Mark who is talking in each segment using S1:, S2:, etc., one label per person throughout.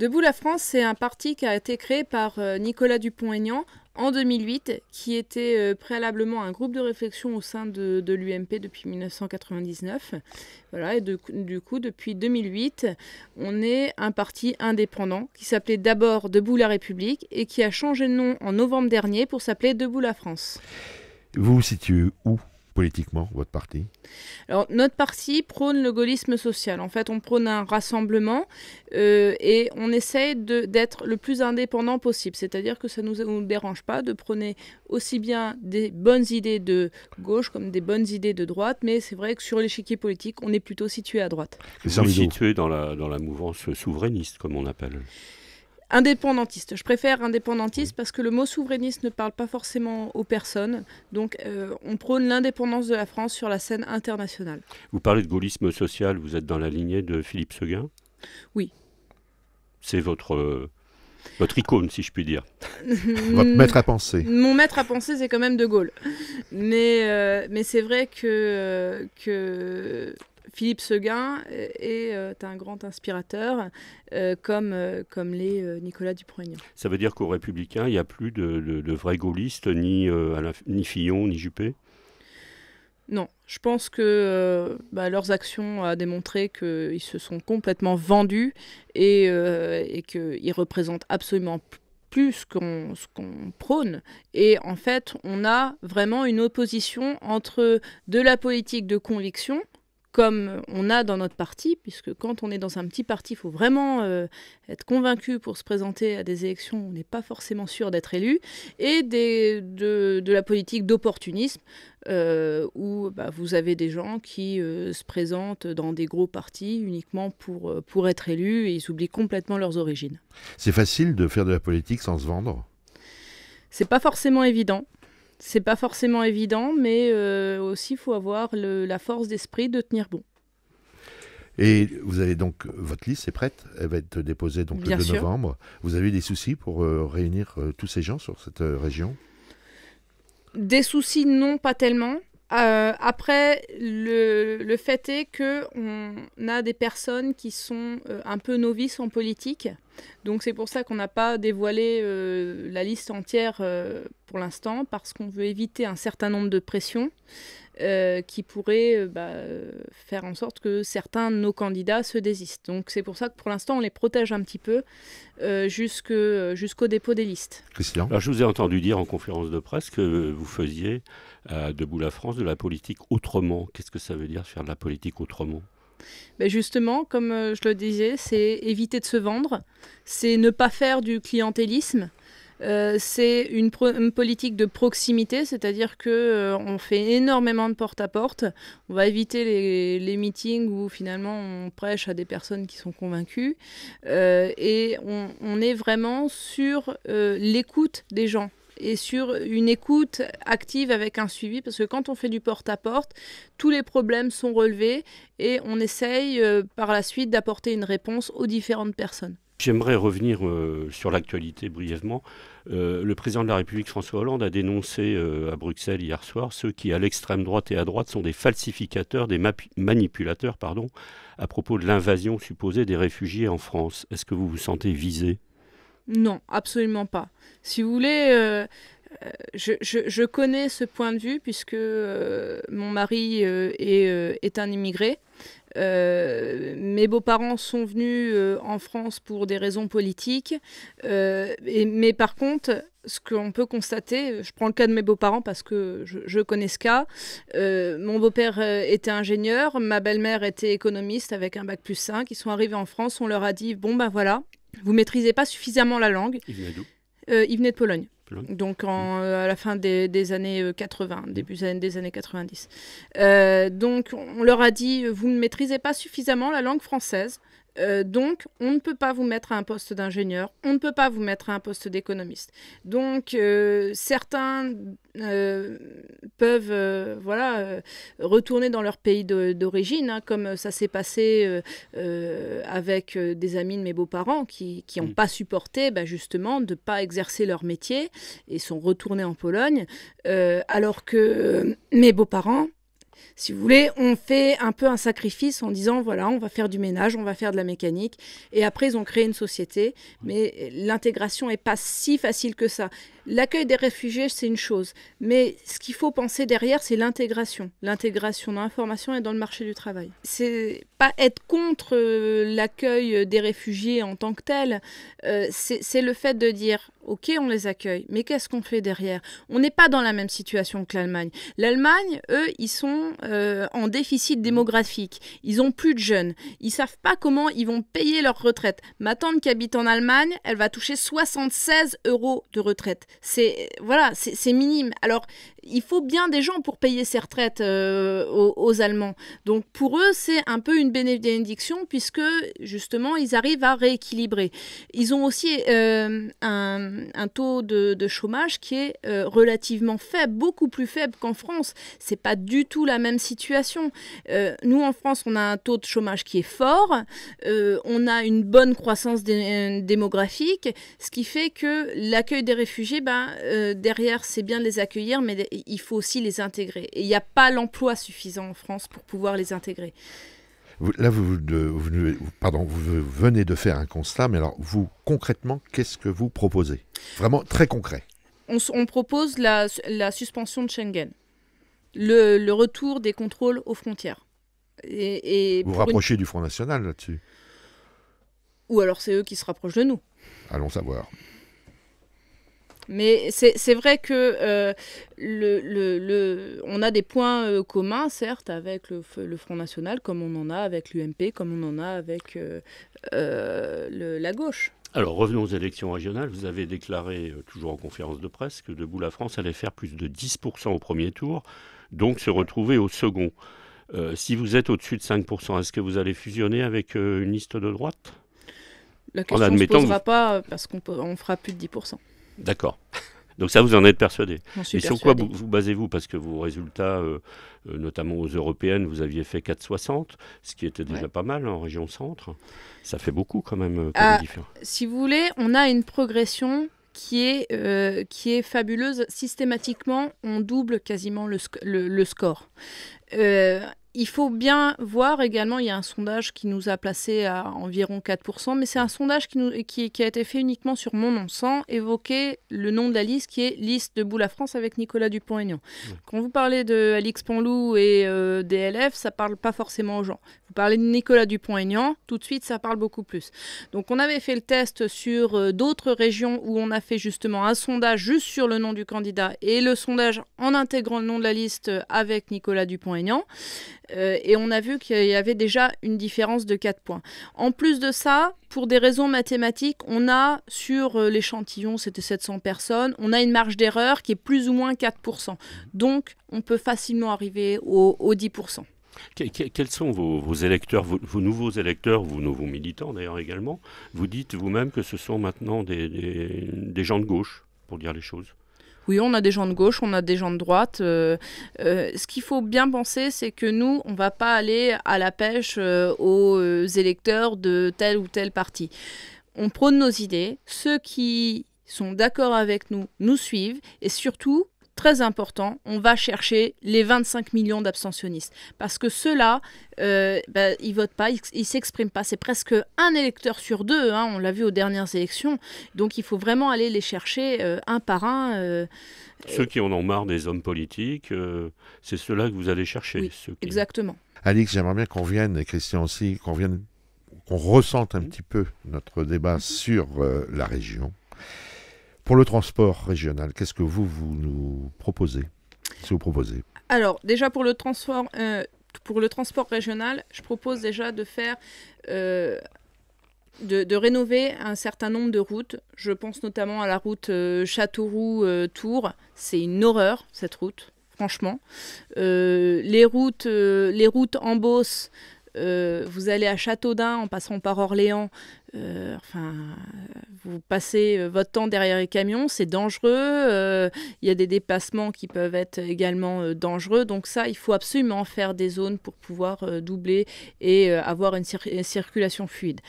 S1: Debout la France, c'est un parti qui a été créé par euh, Nicolas Dupont-Aignan en 2008, qui était euh, préalablement un groupe de réflexion au sein de, l'UMP depuis 1999. Voilà, et du coup, depuis 2008, on est un parti indépendant qui s'appelait d'abord Debout la République et qui a changé de nom en novembre dernier pour s'appeler Debout la France.
S2: Vous vous situez où? Politiquement, votre parti
S1: Alors, notre parti prône le gaullisme social. En fait, on prône un rassemblement euh, et on essaye d'être le plus indépendant possible. C'est-à-dire que ça ne nous, dérange pas de prôner aussi bien des bonnes idées de gauche comme des bonnes idées de droite, mais c'est vrai que sur l'échiquier politique, on est plutôt situé à droite.
S3: Vous situé dans la, dans la mouvance souverainiste, comme on appelle
S1: Indépendantiste. Je préfère indépendantiste parce que le mot souverainiste ne parle pas forcément aux personnes. Donc euh, on prône l'indépendance de la France sur la scène internationale.
S3: Vous parlez de gaullisme social, vous êtes dans la lignée de Philippe Seguin?
S1: Oui.
S3: C'est votre, euh, votre icône, si je puis dire.
S2: votre maître à penser.
S1: Mon maître à penser, c'est quand même De Gaulle. Mais, euh, mais c'est vrai que, que Philippe Seguin est, euh, un grand inspirateur, euh, comme, euh, comme l'est Nicolas Dupont-Aignan.
S3: Ça veut dire qu'aux Républicains, il n'y a plus de, vrais gaullistes, ni, ni Fillon, ni Juppé?
S1: Non, je pense que bah, leurs actions ont démontré qu'ils se sont complètement vendus et, et qu'ils représentent absolument plus ce qu'on prône. Et en fait, on a vraiment une opposition entre de la politique de conviction, comme on a dans notre parti, puisque quand on est dans un petit parti, il faut vraiment euh, être convaincu pour se présenter à des élections, on n'est pas forcément sûr d'être élu, et des, de, la politique d'opportunisme, euh, où bah, vous avez des gens qui euh, se présentent dans des gros partis uniquement pour, pour être élus, et ils oublient complètement leurs origines.
S2: C'est facile de faire de la politique sans se vendre?
S1: C'est pas forcément évident. C'est pas forcément évident, mais euh, aussi il faut avoir la force d'esprit de tenir bon.
S2: Et vous avez donc votre liste est prête, elle va être déposée donc le 2 novembre. Vous avez des soucis pour euh, réunir euh, tous ces gens sur cette région?
S1: Des soucis non, pas tellement. après, le, fait est que on a des personnes qui sont un peu novices en politique donc c'est pour ça qu'on n'a pas dévoilé euh, la liste entière euh, pour l'instant, parce qu'on veut éviter un certain nombre de pressions euh, qui pourraient bah, faire en sorte que certains de nos candidats se désistent. Donc c'est pour ça que pour l'instant on les protège un petit peu jusqu'au dépôt des listes.
S2: Christian
S3: Alors, Je vous ai entendu dire en conférence de presse que vous faisiez à Debout la France de la politique autrement. Qu'est-ce que ça veut dire faire de la politique autrement?
S1: Ben justement, comme euh, je le disais, c'est éviter de se vendre, c'est ne pas faire du clientélisme. Euh, c'est une, politique de proximité, c'est-à-dire que euh, on fait énormément de porte-à-porte. On va éviter les, meetings où finalement on prêche à des personnes qui sont convaincues. et on, est vraiment sur l'écoute des gens et sur une écoute active avec un suivi, parce que quand on fait du porte-à-porte, tous les problèmes sont relevés et on essaye euh, par la suite d'apporter une réponse aux différentes personnes.
S3: J'aimerais revenir euh, sur l'actualité brièvement. Euh, le président de la République François Hollande a dénoncé à Bruxelles hier soir ceux qui, à l'extrême droite et à droite, sont des falsificateurs, des manipulateurs, pardon, à propos de l'invasion supposée des réfugiés en France. Est-ce que vous vous sentez visé?
S1: Non, absolument pas. Si vous voulez, euh, euh, je, connais ce point de vue puisque euh, mon mari est, un immigré. mes beaux-parents sont venus en France pour des raisons politiques. mais par contre, ce qu'on peut constater, je prends le cas de mes beaux-parents parce que je, connais ce cas. mon beau-père était ingénieur, ma belle-mère était économiste avec un bac plus 5. Ils sont arrivés en France, on leur a dit bon ben voilà, vous maîtrisez pas suffisamment la langue.
S3: Il venait d'où?
S1: Euh, Il venait de Pologne. Donc en, euh, à la fin des, années 80, euh, début des années 90. donc on leur a dit, vous ne maîtrisez pas suffisamment la langue française. Euh, donc, on ne peut pas vous mettre à un poste d'ingénieur, on ne peut pas vous mettre à un poste d'économiste. Donc, euh, certains euh, peuvent voilà, retourner dans leur pays d'origine, hein, comme ça s'est passé avec des amis de mes beaux-parents qui n'ont mm. pas supporté bah, justement de ne pas exercer leur métier et sont retournés en Pologne, alors que mes beaux-parents Si vous voulez, on fait un peu un sacrifice en disant voilà, on va faire du ménage, on va faire de la mécanique. Et après, ils ont créé une société. Mais l'intégration n'est pas si facile que ça. L'accueil des réfugiés, c'est une chose. Mais ce qu'il faut penser derrière, c'est l'intégration. L'intégration dans l'information et dans le marché du travail. C'est pas être contre euh, l'accueil des réfugiés en tant que tel. Euh, c'est le fait de dire ok, on les accueille, mais qu'est-ce qu'on fait derrière? On n'est pas dans la même situation que l'Allemagne. L'Allemagne, eux, ils sont euh, en déficit démographique. Ils ont plus de jeunes. Ils savent pas comment ils vont payer leur retraite. Ma tante qui habite en Allemagne, elle va toucher 76 euros de retraite. C'est voilà, c'est minime. Alors, il faut bien des gens pour payer ces retraites euh, aux, Allemands. Donc, pour eux, c'est un peu une bénédiction puisque justement, ils arrivent à rééquilibrer. Ils ont aussi euh, un un, taux de, chômage qui est euh, relativement faible, beaucoup plus faible qu'en France. C'est pas du tout la même situation. Nous en France, on a un taux de chômage qui est fort, on a une bonne croissance démographique, ce qui fait que l'accueil des réfugiés, ben, derrière, c'est bien de les accueillir, mais il faut aussi les intégrer. Et il n'y a pas l'emploi suffisant en France pour pouvoir les intégrer
S2: là, vous, pardon, vous venez de faire un constat, mais alors, vous, concrètement, qu'est-ce que vous proposez? Vraiment très concret.
S1: On, propose la, suspension de Schengen, le, retour des contrôles aux frontières.
S2: Et, vous rapprochez du Front National là-dessus?
S1: Ou alors c'est eux qui se rapprochent de nous.
S2: Allons savoir.
S1: Mais c'est vrai que euh, le, le, on a des points euh, communs, certes, avec le, le, Front National, comme on en a avec l'UMP, comme on en a avec euh, la gauche.
S3: Alors revenons aux élections régionales. Vous avez déclaré, toujours en conférence de presse, que Debout la France allait faire plus de 10% au premier tour, donc se retrouver au second. si vous êtes au-dessus de 5%, est-ce que vous allez fusionner avec une liste de droite?
S1: La question ne se posera pas parce qu'on fera plus de 10%.
S3: D'accord. Donc ça, vous en êtes persuadé. Mais sur quoi vous, basez-vous? Parce que vos résultats, euh, euh, notamment aux européennes, vous aviez fait 4,60, ce qui était déjà pas mal en région centre. Ça fait beaucoup quand même. Euh,
S1: ah, si vous voulez, on a une progression qui est, qui est fabuleuse. Systématiquement, on double quasiment le, le, le score il faut bien voir également, il y a un sondage qui nous a placé à environ 4%, mais c'est un sondage qui, nous, qui, a été fait uniquement sur mon nom, sans évoquer le nom de la liste qui est Liste de la France avec Nicolas Dupont-Aignan. Quand vous parlez de Alix Ponlou et euh, DLF, ça parle pas forcément aux gens. Vous parlez de Nicolas Dupont-Aignan, tout de suite ça parle beaucoup plus. Donc on avait fait le test sur euh, d'autres régions où on a fait justement un sondage juste sur le nom du candidat et le sondage en intégrant le nom de la liste avec Nicolas Dupont-Aignan. Euh, et on a vu qu'il y avait déjà une différence de 4 points. En plus de ça, pour des raisons mathématiques, on a sur euh, l'échantillon, c'était 700 personnes, on a une marge d'erreur qui est plus ou moins 4%. Donc, on peut facilement arriver aux, 10%.
S3: Quels sont vos, électeurs, vos, nouveaux électeurs, vos nouveaux militants d'ailleurs également? Vous dites vous-même que ce sont maintenant des gens de gauche, pour dire les choses.
S1: Oui, on a des gens de gauche, on a des gens de droite. Euh, euh, ce qu'il faut bien penser, c'est que nous, on ne va pas aller à la pêche euh, aux électeurs de tel ou tel parti. On prône nos idées. Ceux qui sont d'accord avec nous nous suivent et surtout très important, on va chercher les 25 millions d'abstentionnistes. Parce que ceux-là, euh, bah, ils votent pas, ils, ne s'expriment pas. C'est presque un électeur sur deux, hein, on l'a vu aux dernières élections. Donc il faut vraiment aller les chercher euh, un par un. Euh,
S3: ceux qui en ont marre des hommes politiques, c'est ceux-là que vous allez chercher.
S1: Oui, Exactement.
S2: Alix, j'aimerais bien qu'on vienne, et Christian aussi, qu'on vienne, qu'on ressente un petit peu notre débat sur la région. Pour le transport régional, qu'est-ce que vous, vous nous proposez Si vous proposez.
S1: Alors, déjà pour le transport, euh, pour le transport régional, je propose déjà de faire. Euh, de, rénover un certain nombre de routes. Je pense notamment à la route euh, Châteauroux-Tours. C'est une horreur, cette route, franchement. les, routes, les routes en Beauce, vous allez à Châteaudun en passant par Orléans. Euh, enfin, vous passez euh, votre temps derrière les camions, c'est dangereux. Euh, il y a des dépassements qui peuvent être également dangereux. Donc ça, il faut absolument faire des zones pour pouvoir doubler et avoir une, circulation fluide.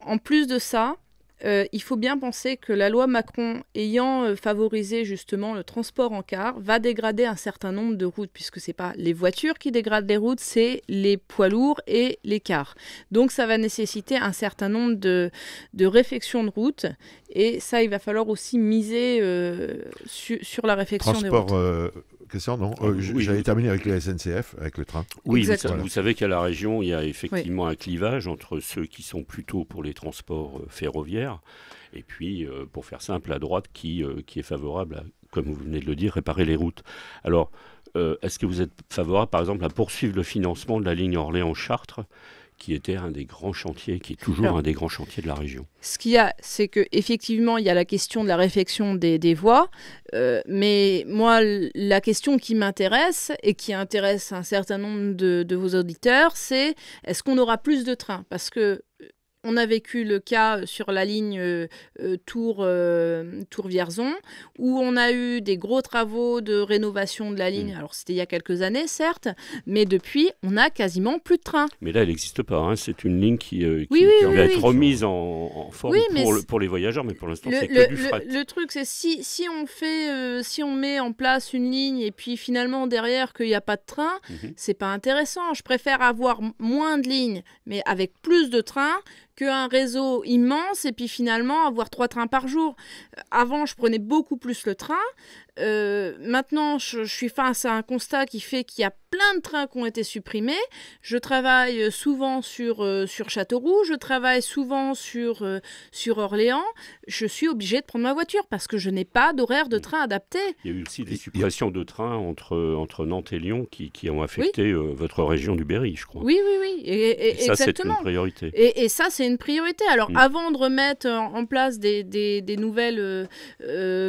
S1: En plus de ça, euh, il faut bien penser que la loi Macron, ayant euh, favorisé justement le transport en car, va dégrader un certain nombre de routes, puisque ce n'est pas les voitures qui dégradent les routes, c'est les poids lourds et les cars. Donc ça va nécessiter un certain nombre de, de réfections de routes, et ça, il va falloir aussi miser euh, sur la réfection des routes.
S2: Question, non J'allais terminer avec les SNCF, avec le train.
S3: Oui, vous, savez qu'à la région, il y a effectivement un clivage entre ceux qui sont plutôt pour les transports ferroviaires et puis, euh, pour faire simple, à droite qui, euh, qui est favorable à, comme vous venez de le dire, réparer les routes. Alors, euh, est-ce que vous êtes favorable, par exemple, à poursuivre le financement de la ligne Orléans-Chartres? Qui était un des grands chantiers, qui est toujours un des grands chantiers de la région.
S1: Ce qu'il y a, c'est qu'effectivement, il y a la question de la réflexion des, des voies, mais moi, la question qui m'intéresse et qui intéresse un certain nombre de, de vos auditeurs, c'est est-ce qu'on aura plus de trains? Parce que on a vécu le cas sur la ligne euh, euh, Tour, euh, Tour Vierzon, où on a eu des gros travaux de rénovation de la ligne. Mm. Alors c'était il y a quelques années, certes, mais depuis, on n'a quasiment plus de train.
S3: Mais là, elle n'existe pas. Hein. C'est une ligne qui, va être remise en, forme pour, les voyageurs, mais pour l'instant, c'est que du fret.
S1: Le, truc, c'est si, si on fait, si on met en place une ligne et puis finalement derrière qu'il n'y a pas de train, mhm. c'est pas intéressant. Je préfère avoir moins de lignes, mais avec plus de trains qu'un réseau immense et puis finalement avoir trois trains par jour. Avant, je prenais beaucoup plus le train. Euh, maintenant, je, suis face à un constat qui fait qu'il y a plein de trains qui ont été supprimés. Je travaille souvent sur, euh, sur Châteauroux, je travaille souvent sur, euh, sur Orléans. Je suis obligée de prendre ma voiture parce que je n'ai pas d'horaire de train adapté.
S3: Il y a eu aussi des suppressions de trains entre, entre Nantes et Lyon qui, qui ont affecté votre région du Berry, je crois.
S1: Oui, oui, oui. Et,
S3: ça, c'est une priorité.
S1: Et, ça, c'est une priorité. Alors, mm. avant de remettre en place des, des, des nouvelles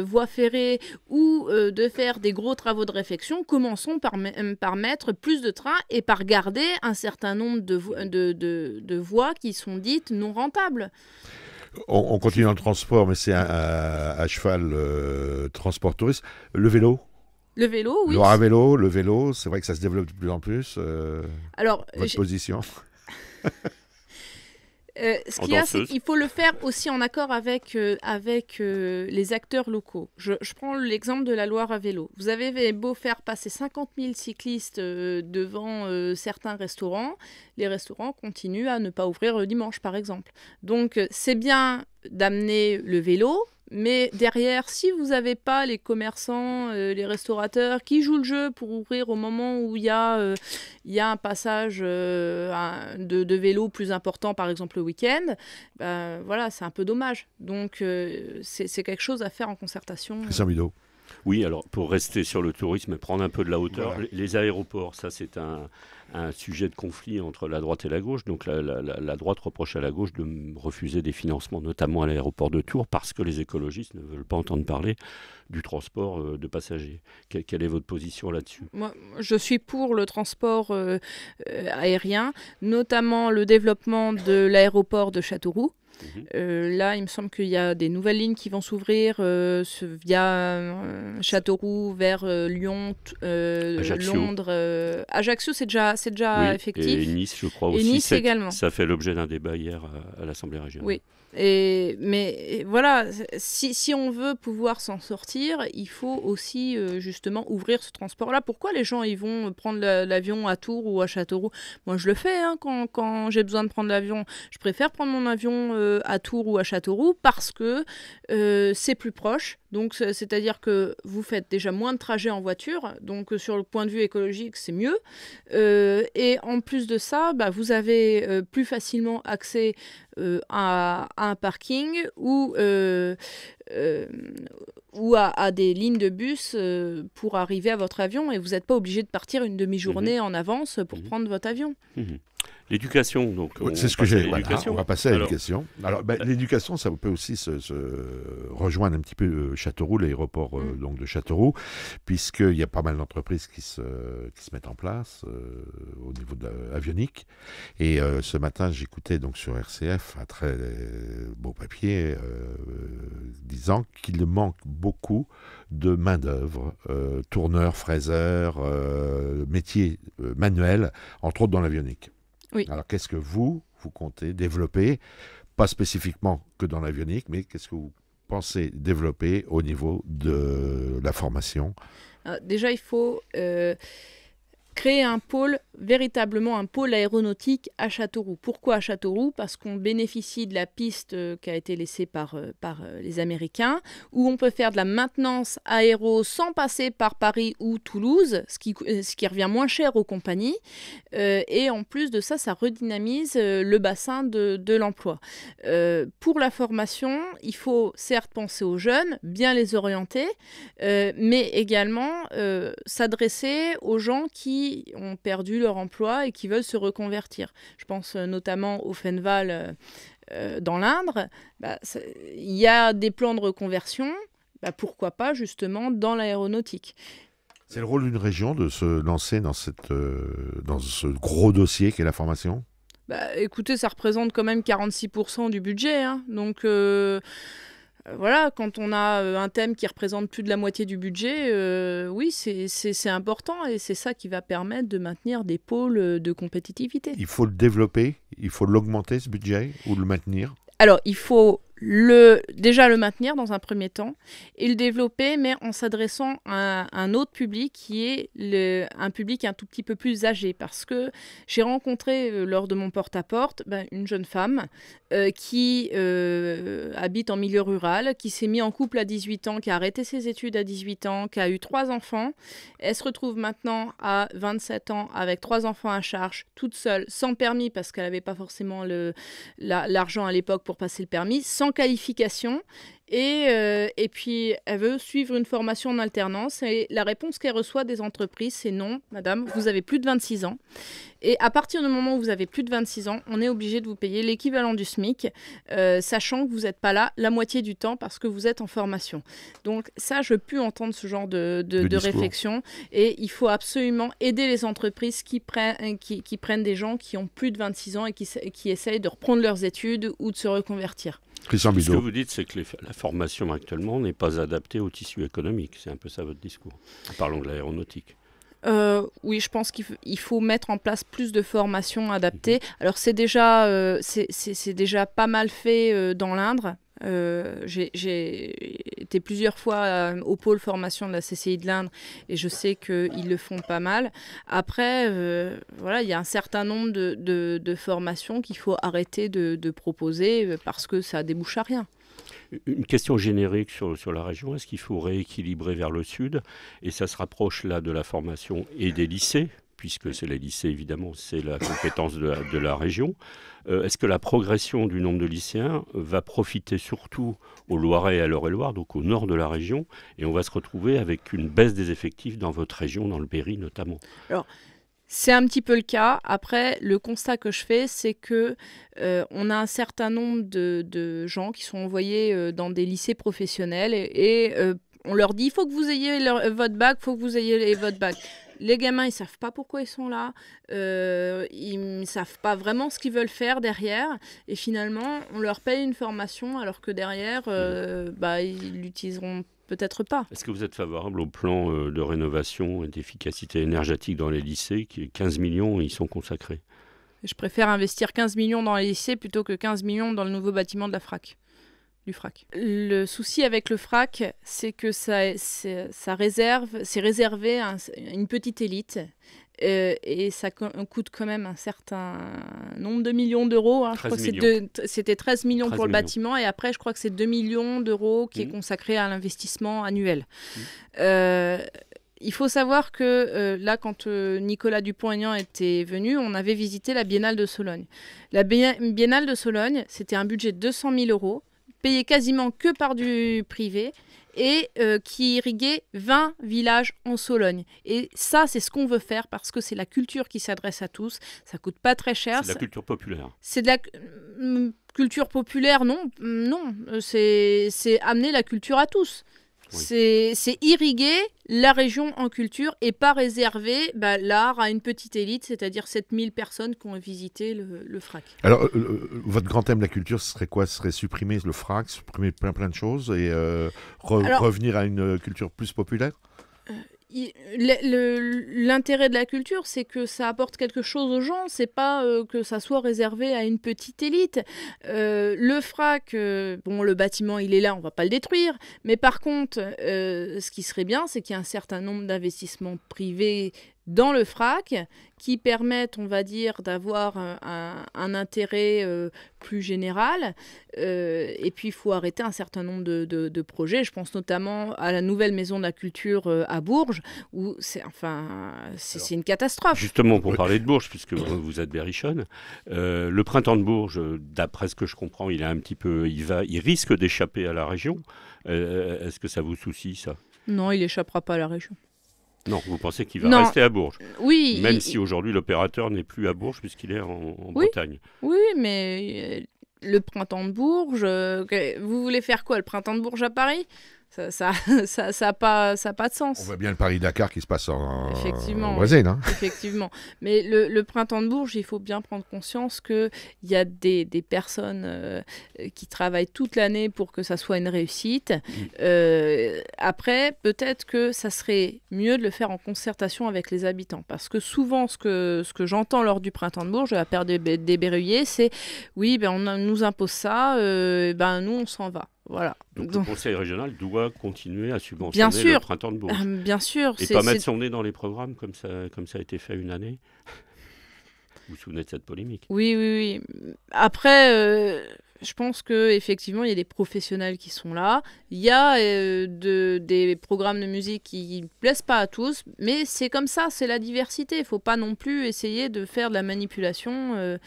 S1: voies ferrées ou euh, de faire des gros travaux de réflexion, commençons par, euh, par mettre plus de trains et par garder un certain nombre de, de, de, voies qui sont dites non rentables.
S2: On, continue dans le transport, mais c'est à, cheval euh, transport touriste. Le vélo?
S1: Le vélo, oui.
S2: Le vélo, le vélo, c'est vrai que ça se développe de plus en plus. Alors, votre position?
S1: Euh, ce qu'il y a, c'est qu'il faut le faire aussi en accord avec, euh, avec euh, les acteurs locaux. Je, prends l'exemple de la Loire à vélo. Vous avez beau faire passer 50 000 cyclistes devant certains restaurants, les restaurants continuent à ne pas ouvrir dimanche, par exemple. Donc, c'est bien d'amener le vélo, mais derrière, si vous n'avez pas les commerçants, euh, les restaurateurs qui jouent le jeu pour ouvrir au moment où il y, a, euh, y a un passage euh, de, de, vélo plus important, par exemple le week-end, ben, voilà, c'est un peu dommage. Donc c'est quelque chose à faire en concertation.
S2: Christian
S3: Oui, alors pour rester sur le tourisme et prendre un peu de la hauteur, les aéroports, ça c'est un, un sujet de conflit entre la droite et la gauche. Donc la, droite reproche à la gauche de refuser des financements, notamment à l'aéroport de Tours, parce que les écologistes ne veulent pas entendre parler du transport euh, de passagers. quelle est votre position là-dessus?
S1: Moi, je suis pour le transport euh, euh, aérien, notamment le développement de l'aéroport de Châteauroux. Mhm. Euh, là, il me semble qu'il y a des nouvelles lignes qui vont s'ouvrir euh, via euh, Châteauroux vers Lyon, Londres. Ajaccio, c'est déjà, c'est déjà effectif.
S3: Et Nice, je crois aussi. Nice également. Ça fait l'objet d'un débat hier à, à l'Assemblée régionale.
S1: Oui. Et, mais voilà, si, si, on veut pouvoir s'en sortir, il faut aussi euh, justement ouvrir ce transport-là. Pourquoi les gens ils vont prendre l'avion à Tours ou à Châteauroux? Moi, je le fais hein, quand, quand j'ai besoin de prendre l'avion. Je préfère prendre mon avion euh, à Tours ou à Châteauroux parce que euh, c'est plus proche. Donc, c'est-à-dire que vous faites déjà moins de trajets en voiture. Donc, sur le point de vue écologique, c'est mieux. et en plus de ça, bah, vous avez plus facilement accès euh, à, un parking ou, euh, euh, ou à, des lignes de bus pour arriver à votre avion et vous n'êtes pas obligé de partir une demi-journée mhm. en avance pour mhm. prendre votre avion.
S3: Mhm. L'éducation, donc.
S2: c'est ce que j'ai. on va passer à l'éducation. Alors, ben, l'éducation, ça peut aussi se, rejoindre un petit peu euh, Châteauroux, l'aéroport euh, mm. donc de Châteauroux, puisqu'il y a pas mal d'entreprises qui se, qui se mettent en place euh, au niveau de l'avionique. Et ce matin, j'écoutais donc sur RCF un très beau papier disant qu'il manque beaucoup de main-d'œuvre, tourneurs, fraiseurs, métiers manuels, entre autres dans l'avionique. Alors qu'est-ce que vous, vous comptez développer pas spécifiquement que dans l'avionique, mais qu'est-ce que vous pensez développer au niveau de la formation?
S1: Déjà, il faut créer un pôle, véritablement un pôle aéronautique à Châteauroux. Pourquoi à Châteauroux? Parce qu'on bénéficie de la piste euh, qui a été laissée par, euh, par euh, les Américains, où on peut faire de la maintenance aéro sans passer par Paris ou Toulouse, ce qui, ce qui revient moins cher aux compagnies. et en plus de ça, ça redynamise le bassin de, de l'emploi. pour la formation, il faut certes penser aux jeunes, bien les orienter, mais également s'adresser aux gens qui ont perdu leur emploi et qui veulent se reconvertir. Je pense euh, notamment au Fenval euh, euh, dans l'Indre. Bah, il y a des plans de reconversion, bah, pourquoi pas justement dans l'aéronautique.
S2: C'est le rôle d'une région de se lancer dans, cette, dans ce gros dossier qu'est la formation?
S1: Bah, Écoutez, ça représente quand même 46% du budget. Hein. donc euh, voilà, quand on a euh, un thème qui représente plus de la moitié du budget, euh, oui, c'est important et c'est ça qui va permettre de maintenir des pôles de compétitivité.
S2: Il faut le développer, il faut l'augmenter ce budget ou le maintenir?
S1: Alors, il faut le, déjà le maintenir dans un premier temps et le développer, mais en s'adressant à un autre public qui est le, un public un tout petit peu plus âgé. Parce que j'ai rencontré euh, lors de mon porte-à-porte ben, une jeune femme euh, qui euh, habite en milieu rural, qui s'est mise en couple à 18 ans, qui a arrêté ses études à 18 ans, qui a eu trois enfants. Elle se retrouve maintenant à 27 ans avec trois enfants à charge, toute seule, sans permis parce qu'elle n'avait pas forcément l'argent à l'époque pour passer le permis, sans qualification. Et, euh, et puis, elle veut suivre une formation en alternance. Et la réponse qu'elle reçoit des entreprises, c'est non, madame, vous avez plus de 26 ans. Et à partir du moment où vous avez plus de 26 ans, on est obligé de vous payer l'équivalent du SMIC, euh, sachant que vous n'êtes pas là la moitié du temps parce que vous êtes en formation. Donc ça, je peux entendre ce genre de, de, réflexion. Et il faut absolument aider les entreprises qui prennent, qui, qui prennent des gens qui ont plus de 26 ans et qui, qui essayent de reprendre leurs études ou de se reconvertir.
S3: Ce que vous dites, c'est que la formation actuellement n'est pas adaptée au tissu économique. C'est un peu ça votre discours. Parlons de l'aéronautique.
S1: Euh, oui, je pense qu'il faut mettre en place plus de formations adaptées. Mhm. Alors c'est déjà, euh, c'est déjà pas mal fait euh, dans l'Indre. Euh, j'ai été plusieurs fois euh, au pôle formation de la CCI de l'Indre et je sais qu'ils le font pas mal. Après, euh, voilà, il y a un certain nombre de, formations qu'il faut arrêter de, proposer parce que ça débouche à rien.
S3: Une question générique sur la région, est-ce qu'il faut rééquilibrer vers le sud Et ça se rapproche là de la formation et des lycées, puisque c'est les lycées, évidemment, c'est la compétence de la, de la région. Euh, est-ce que la progression du nombre de lycéens va profiter surtout au Loiret et à l'Eure-et-Loire, donc au nord de la région, et on va se retrouver avec une baisse des effectifs dans votre région, dans le Berry notamment?
S1: Alors, c'est un petit peu le cas. Après, le constat que je fais, c'est que euh, on a un certain nombre de, gens qui sont envoyés euh, dans des lycées professionnels et, on leur dit il faut que vous ayez votre bac, il faut que vous ayez votre bac les gamins, ils savent pas pourquoi ils sont là, euh, ils ne savent pas vraiment ce qu'ils veulent faire derrière, et finalement, on leur paye une formation alors que derrière, euh, bah, ils l'utiliseront peut-être pas.
S3: Est-ce que vous êtes favorable au plan euh, de rénovation et d'efficacité énergétique dans les lycées, qui 15 millions y sont consacrés?
S1: Je préfère investir 15 millions dans les lycées plutôt que 15 millions dans le nouveau bâtiment de la FRAC du frac. Le souci avec le frac, c'est que ça, ça réserve, c'est réservé à une petite élite. Euh, et ça coûte quand même un certain nombre de millions d'euros. Hein. Je crois que c'était 13 millions pour le bâtiment et après je crois que c'est 2 millions d'euros qui est mmh. consacré à l'investissement annuel. Mmh. Euh, il faut savoir que euh, là, quand Nicolas Dupont-Aignan était venu, on avait visité la Biennale de Sologne. La Biennale de Sologne, c'était un budget de 200 000 euros payé quasiment que par du privé et euh, qui irriguait 20 villages en Sologne. Et ça, c'est ce qu'on veut faire parce que c'est la culture qui s'adresse à tous. Ça coûte pas très cher.
S3: C'est de la culture populaire.
S1: C'est de la mm, culture populaire, non, non. C'est amener la culture à tous. C'est irriguer la région en culture et pas réserver bah, l'art à une petite élite, c'est-à-dire 7000 personnes qui ont visité le, FRAC.
S2: Alors, euh, euh, votre grand thème de la culture, ce serait quoi? Ce serait supprimer le FRAC, supprimer plein plein de choses et euh, revenir à une culture plus populaire?
S1: L'intérêt de la culture, c'est que ça apporte quelque chose aux gens, c'est pas euh, que ça soit réservé à une petite élite. Euh, le FRAC, euh, bon, le bâtiment, il est là, on va pas le détruire, mais par contre, ce qui serait bien, c'est qu'il y ait un certain nombre d'investissements privés dans le FRAC qui permettent, on va dire, d'avoir un, intérêt euh, plus général. Euh, et puis, il faut arrêter un certain nombre de, projets. Je pense notamment à la nouvelle maison de la culture euh, à Bourges, où c'est enfin, c'est une catastrophe.
S3: Justement, pour parler de Bourges, puisque vous êtes berrichonne, le printemps de Bourges, d'après ce que je comprends, il, a un petit peu, il, va, il risque d'échapper à la région. Est-ce que ça vous soucie, ça?
S1: Non, il n'échappera pas à la région.
S3: Non, vous pensez qu'il va rester à Bourges
S1: Oui.
S3: Même si aujourd'hui l'opérateur n'est plus à Bourges puisqu'il est en, Bretagne.
S1: Oui, mais euh, le printemps de Bourges, euh, vous voulez faire quoi Le printemps de Bourges à Paris? Ça ça, ça, ça, pas, ça pas de sens.
S2: On voit bien le Paris-Dakar qui se passe en,
S1: Effectivement,
S2: Brésil. Hein.
S1: Effectivement. Mais le, le, printemps de Bourges, il faut bien prendre conscience qu'il y a des, des personnes euh, qui travaillent toute l'année pour que ça soit une réussite. Mm. Euh, après, peut-être que ça serait mieux de le faire en concertation avec les habitants. Parce que souvent, ce que, ce que j'entends lors du printemps de Bourges, à la paire des, des Berruyers, c'est oui, ben, on nous impose ça, euh, ben, nous, on s'en va. Voilà.
S3: Donc, le Conseil régional doit continuer à subventionner bien le printemps de Bourges.
S1: Ah, bien sûr.
S3: Et pas mettre son nez dans les programmes comme ça, comme ça a été fait une année. vous vous souvenez de cette polémique?
S1: Oui, oui, oui. Après, euh, je pense que effectivement il y a des professionnels qui sont là. Il y a euh, de, des programmes de musique qui ne plaisent pas à tous, mais c'est comme ça, c'est la diversité. Il faut pas non plus essayer de faire de la manipulation euh,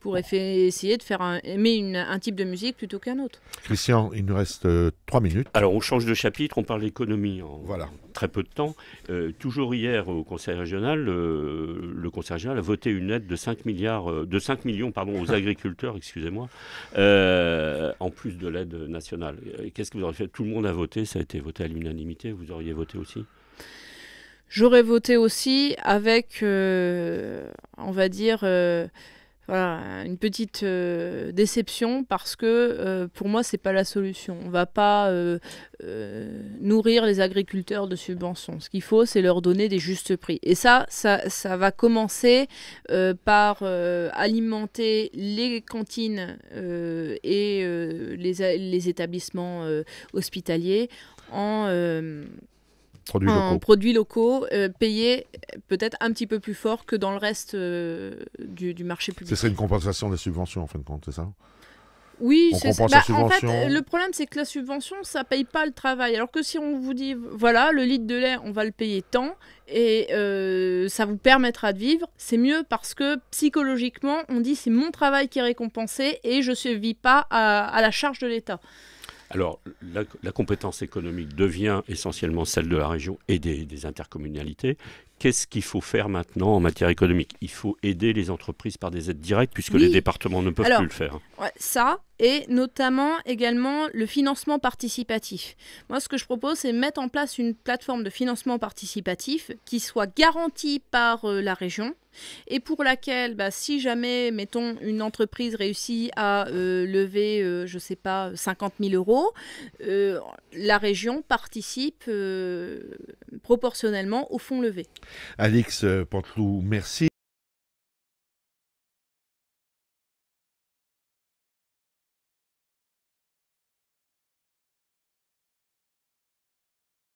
S1: pour essayer de faire un, aimer un type de musique plutôt qu'un autre.
S2: Christian, il nous reste euh, trois minutes.
S3: Alors on change de chapitre, on parle d'économie en voilà. très peu de temps. toujours hier au Conseil régional, le Conseil régional a voté une aide de 5 milliards, de 5 millions pardon aux agriculteurs, excusez-moi. Euh, en plus de l'aide nationale. Qu'est-ce que vous auriez fait? Tout le monde a voté, ça a été voté à l'unanimité. Vous auriez voté aussi?
S1: J'aurais voté aussi avec, euh, on va dire, euh, voilà, une petite euh, déception parce que euh, pour moi c'est pas la solution. On va pas euh, nourrir les agriculteurs de subventions. Ce qu'il faut c'est leur donner des justes prix. Et ça, ça, ça va commencer par alimenter les cantines et les, les, établissements hospitaliers en
S2: produits
S1: en produits locaux euh, payés peut-être un petit peu plus fort que dans le reste euh, du, marché public.
S2: Ce serait une compensation des subventions en fin de compte, c'est ça?
S1: Oui, c'est ça. Bah, en fait, le problème, c'est que la subvention, ça paye pas le travail. Alors que si on vous dit, voilà, le litre de lait, on va le payer tant, et euh, ça vous permettra de vivre, c'est mieux parce que psychologiquement, on dit, c'est mon travail qui est récompensé et je ne vis pas à la charge de l'État.
S3: Alors, la, compétence économique devient essentiellement celle de la région et des, intercommunalités. Qu'est-ce qu'il faut faire maintenant en matière économique? Il faut aider les entreprises par des aides directes puisque les départements ne peuvent plus le faire.
S1: ça, et notamment également le financement participatif. Moi, ce que je propose, c'est mettre en place une plateforme de financement participatif qui soit garantie par euh, la région et pour laquelle, bah, si jamais, mettons, une entreprise réussit à euh, lever, euh, je ne sais pas, 50 000 euros, la région participe proportionnellement au fonds levé.
S2: Alix Pantelou, merci.